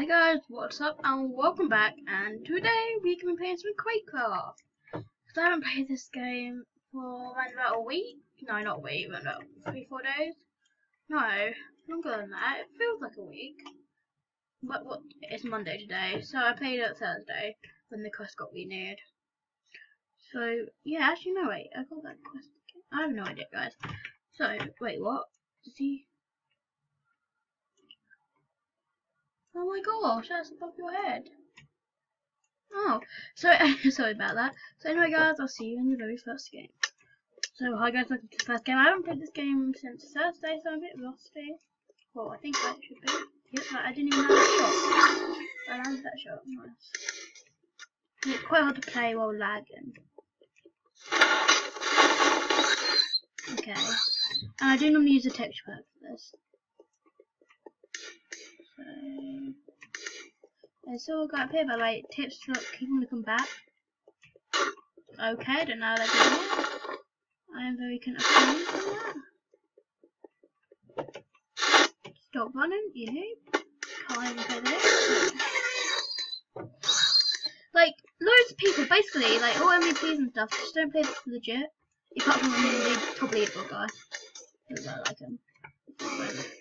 guys, what's up and welcome back and today we can be playing some Quakecraft. Because I haven't played this game for around about a week. No, not a week, around about three, four days. No, longer than that. It feels like a week. But what it's Monday today, so I played it Thursday when the quest got renewed. So yeah, actually no wait, I got that quest again. I have no idea guys. So wait what? Does he my gosh, that's above your head. Oh, so sorry about that. So anyway, guys, I'll see you in the very first game. So hi guys, welcome to the first game. I haven't played this game since Thursday, so I'm a bit rusty. Well, I think that should be. Yep, I didn't even know that shot. I landed that shot. Nice. It's quite hard to play while lagging. Okay. And I do normally use a texture pack for this. That's all I got up here, but like tips for people to come back. Okay, I don't know how that goes. I am very kind of that. Stop running, you know. Even play this. Like, loads of people, basically, like all MVPs and stuff, just don't play this legit. Apart from the top leaderboard guy. I like um, him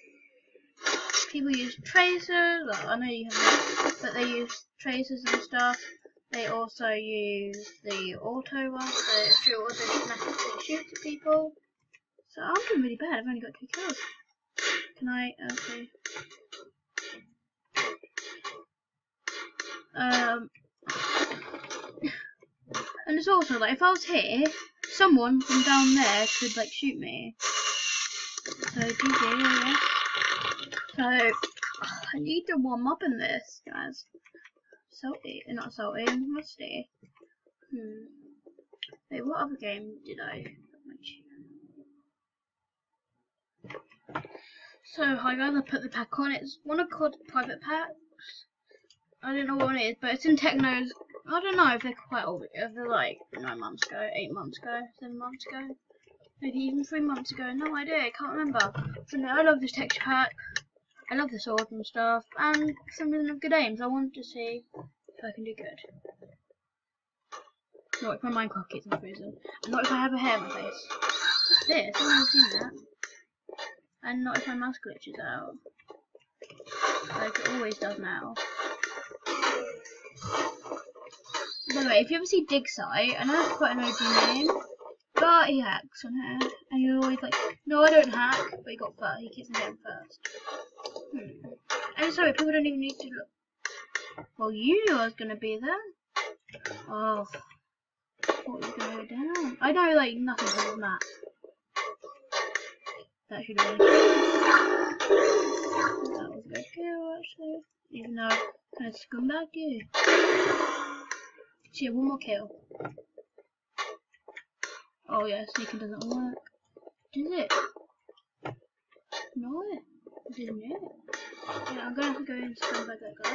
people use tracers. Well, I know you have but they use tracers and stuff. They also use the auto one, so it automatically shoots at people. So I'm doing really bad. I've only got two kills. Can I? Okay. Um. And it's also like if I was here, someone from down there could like shoot me. So GG, yeah. So, I need to warm up in this, guys. Salty, uh, not salty, musty. Hmm. Wait, what other game did I So, hi guys, I put the pack on. It's one of called private packs. I don't know what it is, but it's in Technos. I don't know if they're quite old. If they're like nine months ago, eight months ago, seven months ago, maybe even three months ago. No idea. I can't remember. But no, I love this texture pack. I love the sword and stuff, and some of good aims. I want to see if I can do good. Not if my Minecraft keeps me frozen. And not if I have a hair on my face. This? I've never seen that. And not if my mouse glitches out. Like it always does now. By the way, if you ever see Digsite, I know it's quite an OG name, but he hacks on here. And you're always like, no, I don't hack, but he got first. He keeps getting first. I'm sorry, people don't even need to look. Well, you knew I was gonna be there. Oh, thought you gonna go down. I know, like, nothing from the map. That should have been That was a good kill, actually. Even though I kind of scumbag you. So, yeah, one more kill. Oh, yeah, sneaking doesn't work. Does it? No, it? Uh-huh. Yeah, I'm gonna have to go into something like that guy.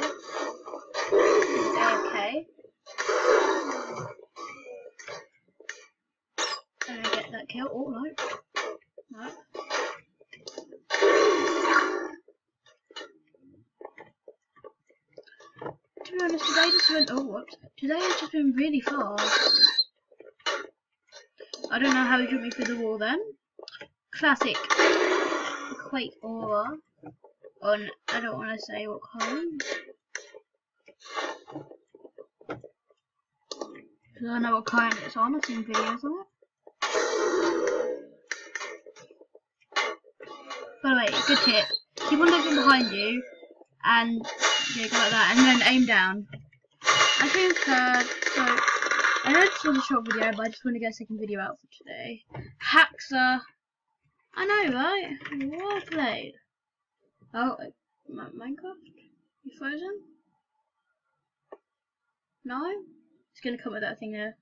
Okay. And I get that kill. Oh no. No. To be honest, today just went oh what? Today has just been really fast. I don't know how he drew me through the wall then. Classic Quake aura on I don't want to say what kind. Because I know what kind it's on, I've seen videos of it. By the way, good tip. Keep on looking behind you and yeah, go like that and then aim down. I think uh, so I know this was a short video, but I just want to get a second video out for today. Haxa. I know, right? Well played. Oh, Minecraft? You frozen? No? It's gonna come with that thing there.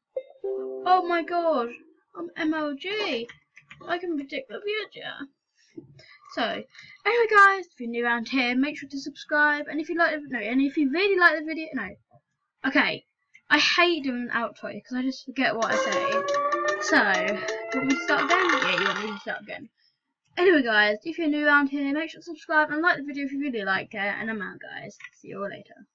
Oh my god! I'm MLG! I can predict the future. So, anyway guys, if you're new around here, make sure to subscribe, and if you like the, no, and if you really like the video, no. Okay, I hate doing an outro, because I just forget what I say. So, do you want me to start again? Yeah, you want me to start again. Anyway, guys, if you're new around here, make sure to subscribe and like the video if you really like it. And I'm out, guys. See you all later.